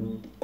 Mm-hmm.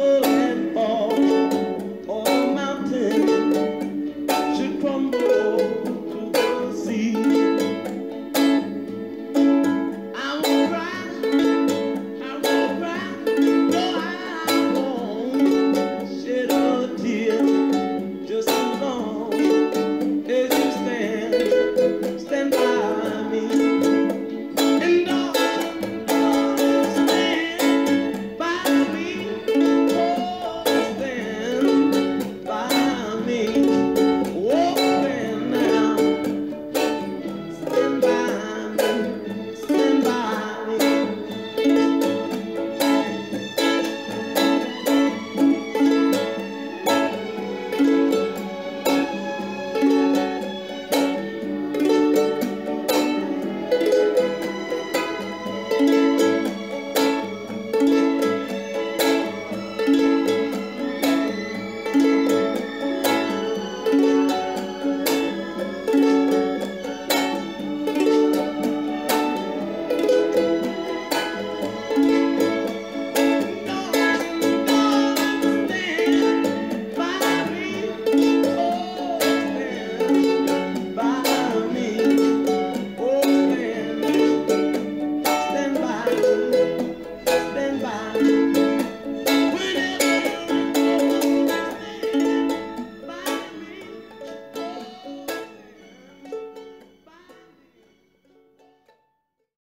trouble